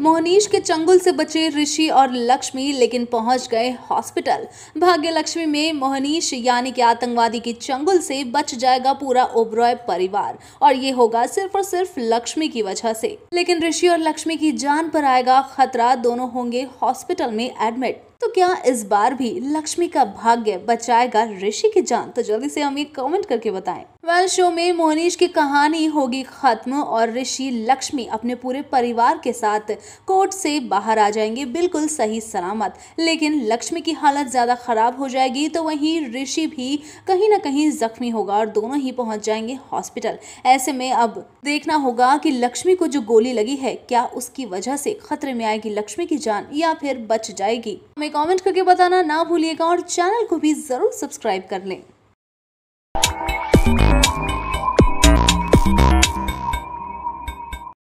मोहनीश के चंगुल से बचे ऋषि और लक्ष्मी, लेकिन पहुँच गए हॉस्पिटल। भाग्य लक्ष्मी में मोहनीश यानी कि आतंकवादी की चंगुल से बच जाएगा पूरा ओबरॉय परिवार, और ये होगा सिर्फ़ और सिर्फ़ लक्ष्मी की वजह से। लेकिन ऋषि और लक्ष्मी की जान पर आएगा खतरा, दोनों होंगे हॉस्पिटल में एडमिट। तो क्या इस बार भी लक्ष्मी का भाग्य बचाएगा? ऋषि की जान? तो जल्दी से हमें कमेंट करके बताएँ। वेल शो में मोहनीश की कहानी होगी खत्म और ऋषि, लक्ष्मी अपने पूरे परिवार के साथ कोर्ट से बाहर आ जाएँगे, बिल्कुल सही सलामत। लेकिन लक्ष्मी की हालत ज़्यादा खराब हो जाएगी तो वहीं ऋषि भी कहीं ना कहीं जख्मी होगा और दोनों ही पहुँच जाएँगे हॉस्पिटल ऐसे में अब देखना होगा कि लक्ष्मी को जो गोली लगी है, क्या उसकी वजह से खतरे में आएगी लक्ष्मी की जान या फिर बच जाएगी? हमें कमेंट करके बताना ना भूलिएगा और चैनल को भी ज़रूर सब्सक्राइब कर लें।